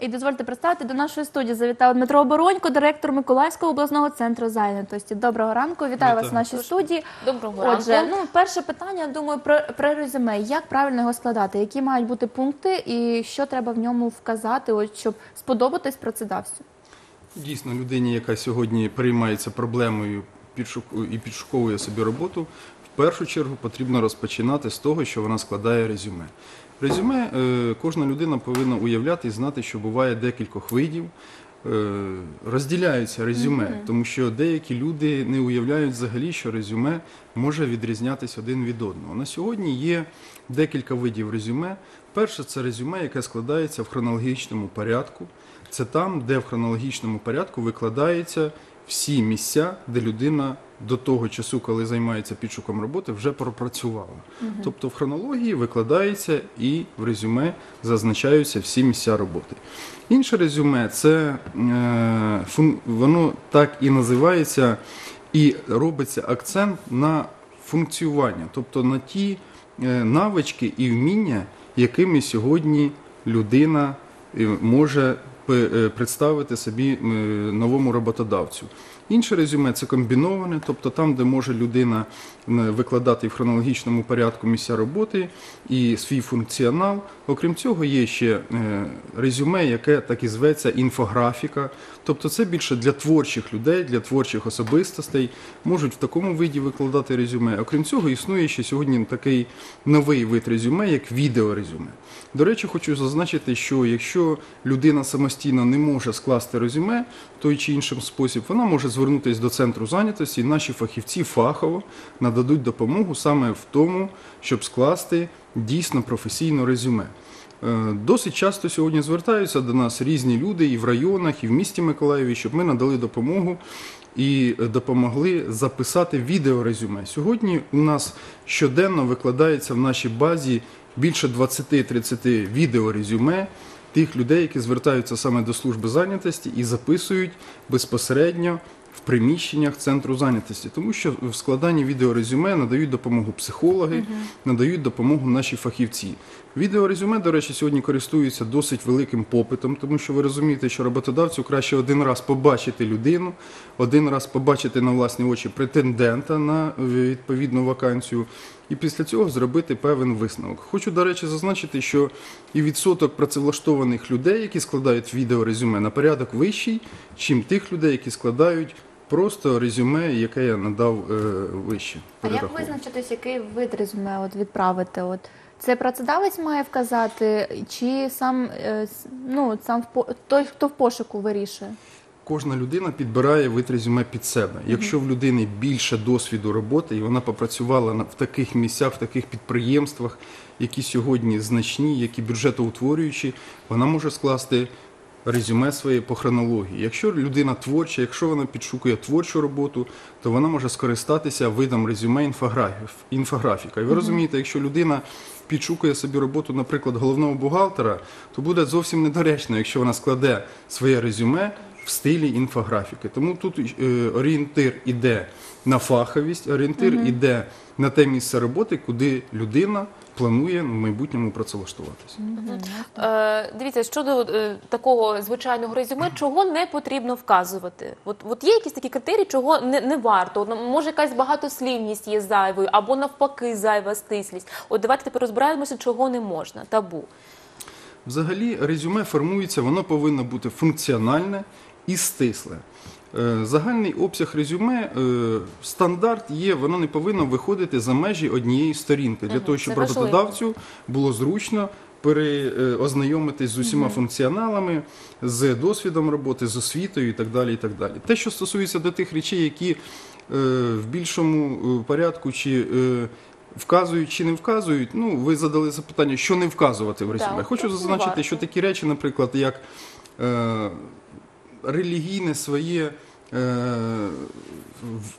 І дозвольте представити до нашої студії завітав Дмитро Оборонько, директор Миколаївського обласного центру зайнятості. Доброго ранку, вітаю вас в нашій студії. Доброго Отже, ранку. ну перше питання, думаю, про, про резюме. Як правильно його складати? Які мають бути пункти, і що треба в ньому вказати, от, щоб сподобатись працедавцю? Дійсно, людині, яка сьогодні переймається проблемою підшуку- і підшуковує собі роботу, в першу чергу потрібно розпочинати з того, що вона складає резюме. Резюме е, кожна людина повинна уявляти і знати, що буває декількох видів. Е, Розділяються резюме, тому що деякі люди не уявляють взагалі, що резюме може відрізнятися один від одного. На сьогодні є декілька видів резюме. Перше це резюме, яке складається в хронологічному порядку. Це там, де в хронологічному порядку викладаються всі місця, де людина до того часу, коли займається підшуком роботи, вже пропрацювала. Тобто в хронології викладається і в резюме зазначаються всі місця роботи. Інше резюме це е, фун- воно так і називається, і робиться акцент на функціювання, тобто на ті е, навички і вміння, якими сьогодні людина е, може представити собі е, новому роботодавцю. Інше резюме це комбіноване, тобто там, де може людина викладати в хронологічному порядку місця роботи і свій функціонал. Окрім цього, є ще е, резюме, яке так і зветься інфографіка. Тобто це більше для творчих людей, для творчих особистостей, можуть в такому виді викладати резюме. Окрім цього, існує ще сьогодні такий новий вид резюме, як відеорезюме. До речі, хочу зазначити, що якщо людина самостійно не може скласти резюме в той чи іншим спосіб, вона може звернутися до центру зайнятості, і наші фахівці фахово нададуть допомогу саме в тому, щоб скласти дійсно професійне резюме. Е, Досить часто сьогодні звертаються до нас різні люди і в районах, і в місті Миколаєві, щоб ми надали допомогу і допомогли записати відеорезюме. Сьогодні у нас щоденно викладається в нашій базі більше 20-30 відеорезюме тих людей, які звертаються саме до служби зайнятості і записують безпосередньо в приміщеннях центру зайнятості, тому що в складанні відеорезюме надають допомогу психологи, надають допомогу наші фахівці. Відеорезюме, до речі, сьогодні користуються досить великим попитом, тому що ви розумієте, що роботодавцю краще один раз побачити людину, один раз побачити на власні очі претендента на е, відповідну вакансію, і після цього зробити певен висновок. Хочу, до речі, зазначити, що і відсоток працевлаштованих людей, які складають відеорезюме, на порядок вищий, чим тих людей, які складають просто резюме, яке я надав е, вище. А як визначитись, який вид резюме от відправити? От це працедавець має вказати, чи сам е, ну сам в по- той, хто в пошуку вирішує? Кожна людина підбирає вид резюме під себе. Якщо в людини більше досвіду роботи, і вона попрацювала в таких місцях, в таких підприємствах, які сьогодні значні, які бюджетоутворюючі, вона може скласти резюме своє по хронології. Якщо людина творча, якщо вона підшукує творчу роботу, то вона може скористатися видом резюме інфографів, інфографіка. І ви розумієте, якщо людина підшукує собі роботу, наприклад, головного бухгалтера, то буде зовсім недоречно, якщо вона складе своє резюме в стилі інфографіки. Тому тут е, орієнтир іде на фаховість, орієнтир іде на те місце роботи, куди людина планує в майбутньому працевлаштуватися. Е, дивіться, щодо е, такого звичайного резюме, чого не потрібно вказувати? От, от є якісь такі критерії, чого не, не варто. Ну, Може, якась багатослівність є зайвою, або навпаки, зайва стислість. От давайте тепер розбираємося, чого не можна. Табу. Взагалі, резюме формується, воно повинно бути функціональне і стисле. Е, Загальний обсяг резюме е, стандарт є, воно не повинно виходити за межі однієї сторінки для того, щоб роботодавцю було зручно переознайомитись з усіма функціоналами, з досвідом роботи, з освітою і так далі. І так далі. Те, що стосується до тих речей, які е, в більшому е, порядку чи е, вказують чи не вказують, ну ви задали запитання, що не вказувати в резюме. Хочу зазначити, що такі речі, наприклад, як е, релігійне своє. е,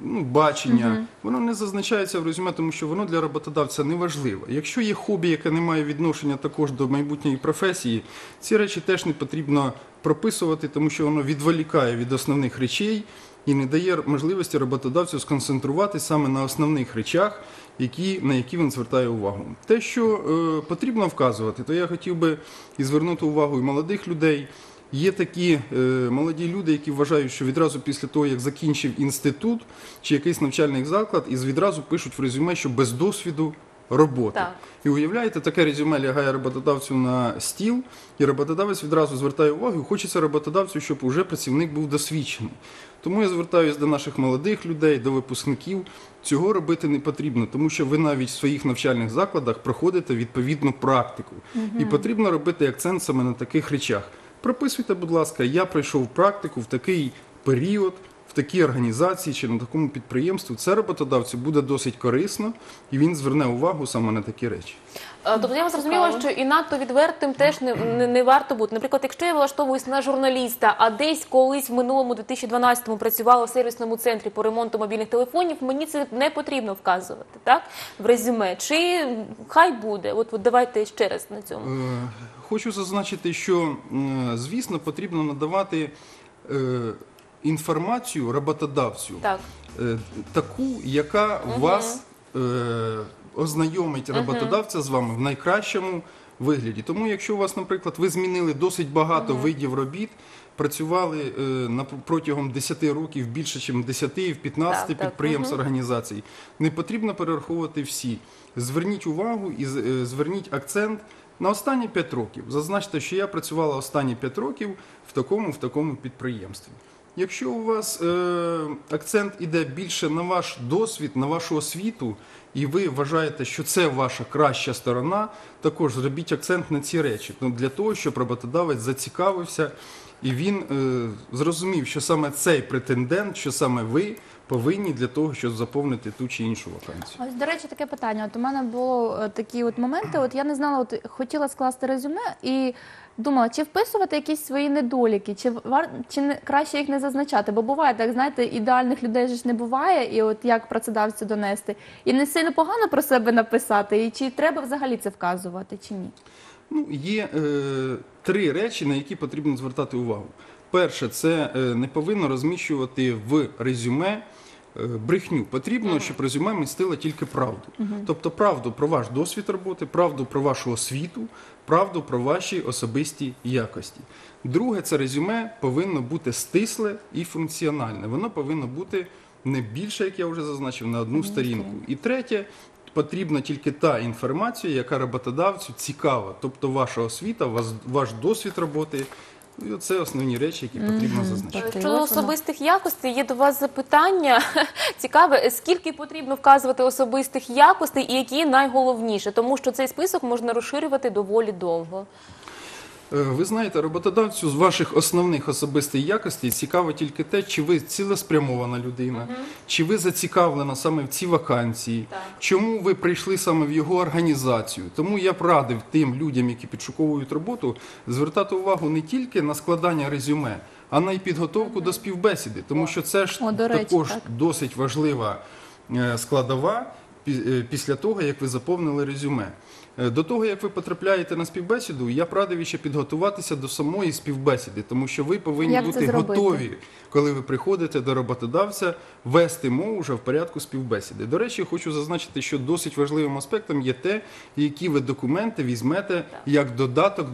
Ну, бачення, воно не зазначається в резюме, тому що воно для роботодавця не важливо. Якщо є хобі, яке не має відношення також до майбутньої професії, ці речі теж не потрібно прописувати, тому що воно відволікає від основних речей і не дає можливості роботодавцю сконцентруватися саме на основних речах, які, на які він звертає увагу. Те, що е, потрібно вказувати, то я хотів би і звернути увагу і молодих людей. Є такі е, молоді люди, які вважають, що відразу після того, як закінчив інститут чи якийсь навчальний заклад, і відразу пишуть в резюме, що без досвіду роботи. Так. І уявляєте, таке резюме лягає роботодавцю на стіл, і роботодавець відразу звертає увагу, хочеться роботодавцю, щоб уже працівник був досвідчений. Тому я звертаюся до наших молодих людей, до випускників. Цього робити не потрібно, тому що ви навіть в своїх навчальних закладах проходите відповідну практику. І потрібно робити акцент саме на таких речах. Прописуйте, будь ласка, я пройшов практику в такий період, в такій організації чи на такому підприємстві. Це роботодавцю буде досить корисно, і він зверне увагу саме на такі речі. Е, Тобто я зрозуміла, що і надто відвертим теж не, не, не варто бути. Наприклад, якщо я влаштовуюсь на журналіста, а десь колись в минулому 2012-му працювала в сервісному центрі по ремонту мобільних телефонів, мені це не потрібно вказувати, так? В резюме. Чи хай буде? От, от давайте ще раз на цьому. Е, Хочу зазначити, що, звісно, потрібно надавати е, інформацію роботодавцю Так. е, таку, яка вас е, ознайомить роботодавця з вами в найкращому вигляді. Тому, якщо у вас, наприклад, ви змінили досить багато видів робіт, працювали е, на протягом 10 років більше, ніж 10 і в 15 Так, так, підприємств організацій, не потрібно перераховувати всі. Зверніть увагу і е, зверніть акцент. На останні 5 років зазначте, що я працювала останні 5 років в такому в такому підприємстві. Якщо у вас е, акцент іде більше на ваш досвід, на вашу освіту, і ви вважаєте, що це ваша краща сторона, також зробіть акцент на ці речі. Ну, для того, щоб роботодавець зацікавився і він е, зрозумів, що саме цей претендент, що саме ви повинні для того, щоб заповнити ту чи іншу вакансію. Ось, до речі, таке питання. От у мене було е, такі от моменти. От я не знала, от хотіла скласти резюме і думала, чи вписувати якісь свої недоліки, чи вар чи не краще їх не зазначати. Бо буває так, знаєте, ідеальних людей ж не буває, і от як працедавцю донести, і не сильно погано про себе написати, і чи треба взагалі це вказувати, чи ні? Ну, є е, три речі, на які потрібно звертати увагу. Перше, це е, не повинно розміщувати в резюме е, брехню. Потрібно, щоб резюме містило тільки правду. Тобто правду про ваш досвід роботи, правду про вашу освіту, правду про ваші особисті якості. Друге, це резюме повинно бути стисле і функціональне. Воно повинно бути не більше, як я вже зазначив, на одну сторінку. І третє, потрібна тільки та інформація, яка роботодавцю цікава, тобто ваша освіта, ваш досвід роботи. І це основні речі, які потрібно зазначити. Тобто, Щодо особистих якостей, є до вас запитання цікаве, скільки потрібно вказувати особистих якостей і які найголовніше, тому що цей список можна розширювати доволі довго. Е, Ви знаєте, роботодавцю з ваших основних особистих якостей цікаво тільки те, чи ви цілеспрямована людина, чи ви зацікавлена саме в цій вакансії, чому ви прийшли саме в його організацію. Тому я б радив тим людям, які підшуковують роботу, звертати увагу не тільки на складання резюме, а на й підготовку до співбесіди, тому що це ж О, до речі, також так. досить важлива е, складова е, після того, як ви заповнили резюме. Е, До того, як ви потрапляєте на співбесіду, я б радив ще підготуватися до самої співбесіди, тому що ви повинні Як бути готові, коли ви приходите до роботодавця, вести мову вже в порядку співбесіди. До речі, хочу зазначити, що досить важливим аспектом є те, які ви документи візьмете як додаток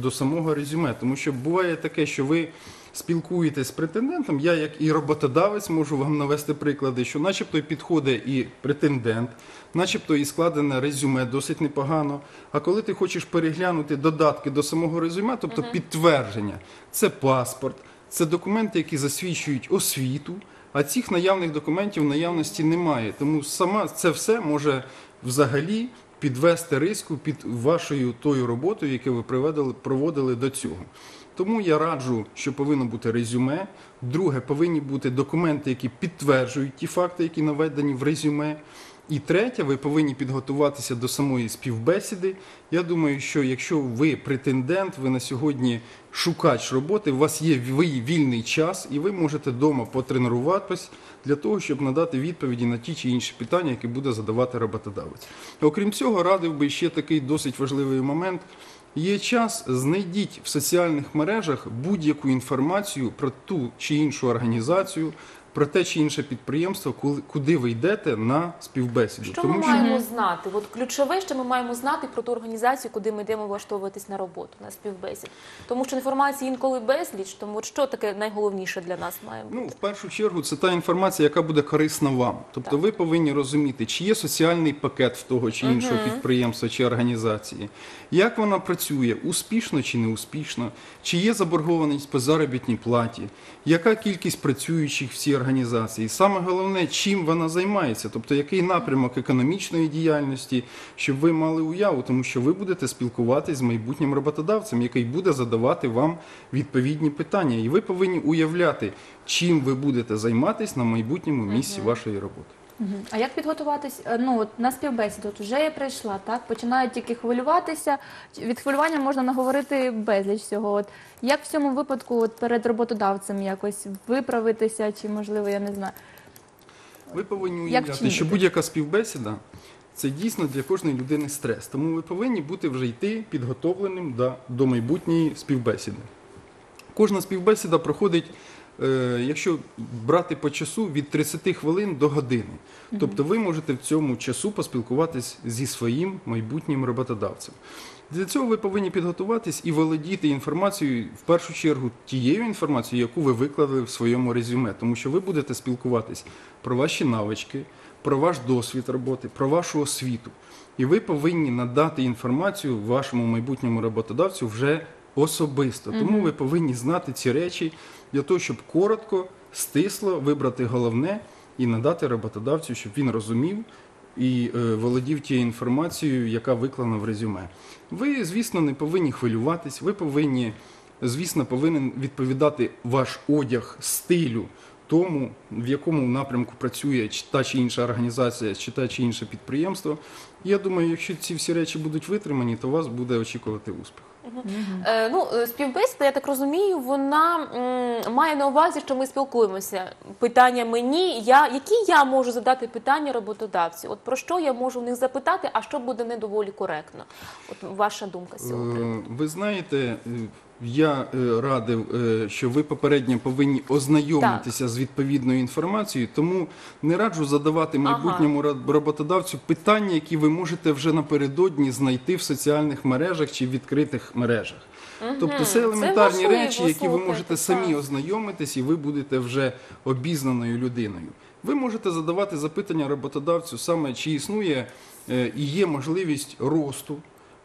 до, самого резюме. Тому що буває таке, що ви спілкуєтесь з претендентом, я як і роботодавець можу вам навести приклади, що начебто і підходить і претендент, начебто і складене резюме досить непогано. А коли ти хочеш переглянути додатки до самого резюме, тобто підтвердження, це паспорт, це документи, які засвідчують освіту. А цих наявних документів в наявності немає. Тому сама це все може взагалі підвести риску під вашою тою роботою, яку ви проводили, проводили до цього. Тому я раджу, що повинно бути резюме. Друге, повинні бути документи, які підтверджують ті факти, які наведені в резюме. І третє, ви повинні підготуватися до самої співбесіди. Я думаю, що якщо ви претендент, ви на сьогодні шукач роботи, у вас є ві- вільний час, і ви можете вдома потренуватись для того, щоб надати відповіді на ті чи інші питання, які буде задавати роботодавець. Окрім цього, радив би ще такий досить важливий момент. Є час, знайдіть в соціальних мережах будь-яку інформацію про ту чи іншу організацію, про те чи інше підприємство, куди ви йдете на співбесіду. Що ми маємо знати? От ключове, що ми маємо знати про ту організацію, куди ми йдемо влаштовуватись на роботу, на співбесід. Тому що інформації інколи безліч, тому що таке найголовніше для нас має бути? Ну, в першу чергу, це та інформація, яка буде корисна вам. Тобто ви повинні розуміти, чи є соціальний пакет в того чи іншого підприємства чи організації, як вона працює, успішно чи не успішно, чи є заборгованість по заробітній платі, яка кількість працюючих в цій організації. Саме головне, чим вона займається, тобто який напрямок економічної діяльності, щоб ви мали уяву, тому що ви будете спілкуватись з майбутнім роботодавцем, який буде задавати вам відповідні питання, і ви повинні уявляти, чим ви будете займатися на майбутньому місці вашої роботи. Мгм. А як підготуватись? е, Ну от на співбесіду, от вже я прийшла, так починають тільки хвилюватися. Чи- Від хвилювання можна наговорити безліч всього. От як в цьому випадку, от перед роботодавцем якось виправитися, чи можливо, я не знаю. Ви повинні Як уявляти, вчинити? що будь-яка співбесіда це дійсно для кожної людини стрес. Тому ви повинні бути вже йти підготовленим до, до майбутньої співбесіди. Кожна співбесіда проходить, якщо брати по часу, від 30 хвилин до години. Тобто ви можете в цьому часу поспілкуватись зі своїм майбутнім роботодавцем. Для цього ви повинні підготуватись і володіти інформацією, в першу чергу, тією інформацією, яку ви виклали в своєму резюме, тому що ви будете спілкуватись про ваші навички, про ваш досвід роботи, про вашу освіту. І ви повинні надати інформацію вашому майбутньому роботодавцю вже особисто. Тому ви повинні знати ці речі для того, щоб коротко, стисло вибрати головне і надати роботодавцю, щоб він розумів і е, володів тією інформацією, яка виклана в резюме. Ви, звісно, не повинні хвилюватись, ви повинні, звісно, повинен відповідати ваш одяг стилю тому, в якому напрямку працює та чи інша організація, чи та чи інше підприємство. Я думаю, якщо ці всі речі будуть витримані, то вас буде очікувати успіх. Е, ну, е, співбесіда, я так розумію, вона м, має на увазі, що ми спілкуємося. Питання мені, я, які я можу задати питання роботодавцю? От про що я можу в них запитати, а що буде не доволі коректно? От ваша думка з цього приводу. Ви знаєте, е, я е, радив, е, що ви попередньо повинні ознайомитися з відповідною інформацією, тому не раджу задавати майбутньому ра- роботодавцю питання, які ви можете вже напередодні знайти в соціальних мережах чи в відкритих мережах. Тобто це елементарні важливо, речі, які ви слухайте, можете самі так. ознайомитись, і ви будете вже обізнаною людиною. Ви можете задавати запитання роботодавцю саме, чи існує е, і є можливість росту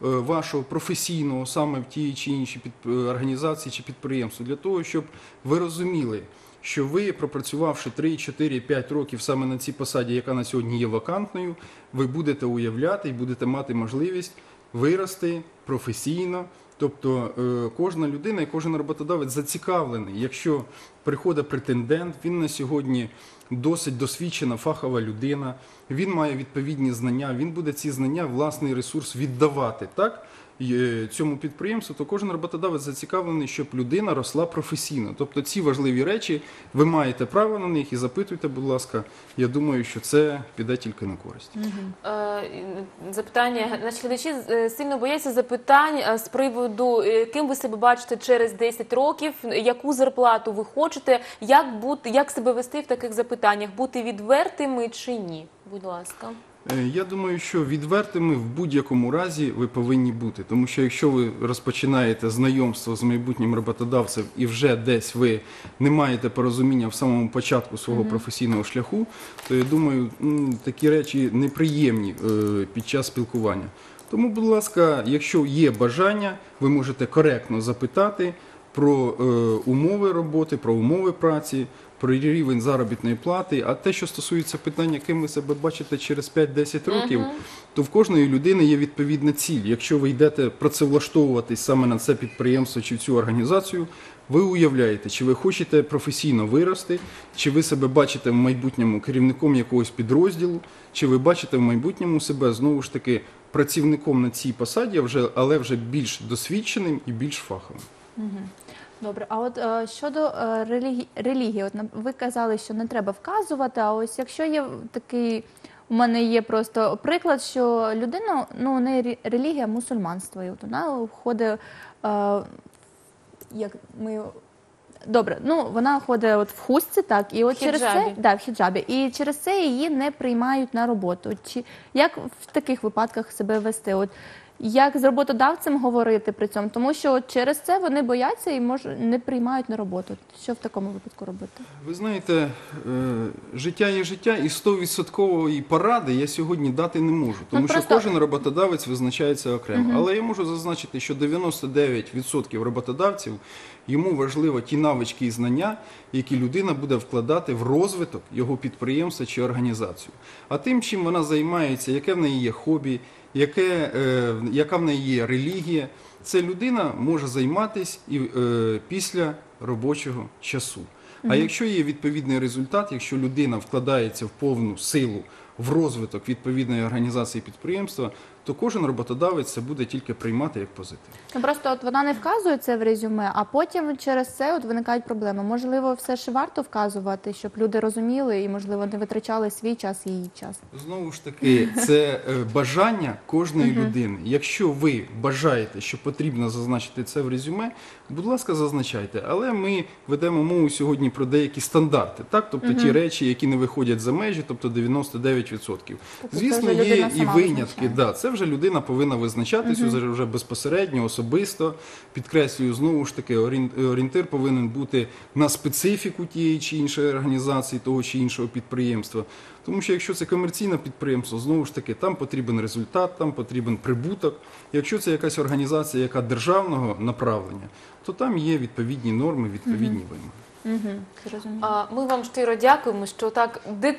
вашого професійного саме в тій чи іншій е, організації чи підприємстві, для того, щоб ви розуміли, що ви, пропрацювавши 3, 4, 5 років саме на цій посаді, яка на сьогодні є вакантною, ви будете уявляти і будете мати можливість вирости професійно. Тобто е, кожна людина і кожен роботодавець зацікавлений. Якщо приходить претендент, він на сьогодні досить досвідчена фахова людина, він має відповідні знання, він буде ці знання, власний ресурс віддавати так цьому підприємству, то кожен роботодавець зацікавлений, щоб людина росла професійно. Тобто ці важливі речі, ви маєте право на них і запитуйте, будь ласка. Я думаю, що це піде тільки на користь. Е, Запитання наші глядачі е, сильно бояться запитань е, з приводу, е, ким ви себе бачите через 10 років, яку зарплату ви хочете, як бути, як себе вести в таких запитаннях, бути відвертими чи ні? Будь ласка. Е, Я думаю, що відвертими в будь-якому разі ви повинні бути, тому що якщо ви розпочинаєте знайомство з майбутнім роботодавцем і вже десь ви не маєте порозуміння в самому початку свого професійного шляху, то я думаю, такі речі неприємні е, під час спілкування. Тому, будь ласка, якщо є бажання, ви можете коректно запитати про е, умови роботи, про умови праці, про рівень заробітної плати. А те, що стосується питання, ким ви себе бачите через 5-10 років, то в кожної людини є відповідна ціль. Якщо ви йдете працевлаштовуватись саме на це підприємство чи цю організацію, ви уявляєте, чи ви хочете професійно вирости, чи ви себе бачите в майбутньому керівником якогось підрозділу, чи ви бачите в майбутньому себе знову ж таки працівником на цій посаді, але вже більш досвідченим і більш фаховим. Добре, а от е, щодо е, релігії, релігії, от ви казали, що не треба вказувати. А ось якщо є такий, у мене є просто приклад, що людина, ну у неї рі- релігія мусульманство, і от вона входить, е, як ми Добре, ну вона ходить от в хустці, так, і от В через це да, в хіджабі, і через це її не приймають на роботу. Чи як в таких випадках себе вести? От як з роботодавцем говорити при цьому? Тому що от через це вони бояться і може не приймають на роботу. Що в такому випадку робити? Ви знаєте, е, життя є життя, і 100% поради я сьогодні дати не можу, тому Ну, що просто- кожен роботодавець визначається окремо. Але я можу зазначити, що 99% роботодавців йому важливо ті навички і знання, які людина буде вкладати в розвиток його підприємства чи організацію. А тим, чим вона займається, яке в неї є хобі, яке, е, яка в неї є релігія, це людина може займатися і е, після робочого часу. А якщо є відповідний результат, якщо людина вкладається в повну силу в розвиток відповідної організації підприємства, то кожен роботодавець це буде тільки приймати як позитив. Ну просто от вона не вказує це в резюме, а потім через це от виникають проблеми. Можливо, все ж варто вказувати, щоб люди розуміли і, можливо, не витрачали свій час і її час. Знову ж таки, це е, бажання кожної людини. Якщо ви бажаєте, що потрібно зазначити це в резюме, будь ласка, зазначайте. Але ми ведемо мову сьогодні про деякі стандарти, так тобто ті речі, які не виходять за межі, тобто 99%. Тобто Звісно, є і винятки. Да, це вже людина повинна визначатися вже, вже безпосередньо, особисто. Підкреслюю, знову ж таки, орієн- орієнтир повинен бути на специфіку тієї чи іншої організації, того чи іншого підприємства. Тому що якщо це комерційне підприємство, знову ж таки, там потрібен результат, там потрібен прибуток. Якщо це якась організація, яка державного направлення, то там є відповідні норми, відповідні вимоги. Угу. Ми вам щиро дякуємо, що так де...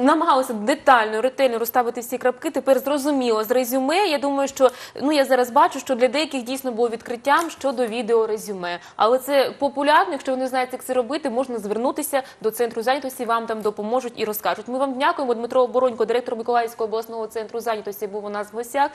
намагалися детально, ретельно розставити всі крапки. Тепер зрозуміло з резюме. Я думаю, що ну я зараз бачу, що для деяких дійсно було відкриттям щодо відео резюме. Але це популярно. Якщо ви не знаєте, як це робити, можна звернутися до центру зайнятості. Вам там допоможуть і розкажуть. Ми вам дякуємо. Дмитро Оборонько, директор Миколаївського обласного центру зайнятості, був у нас в гостях.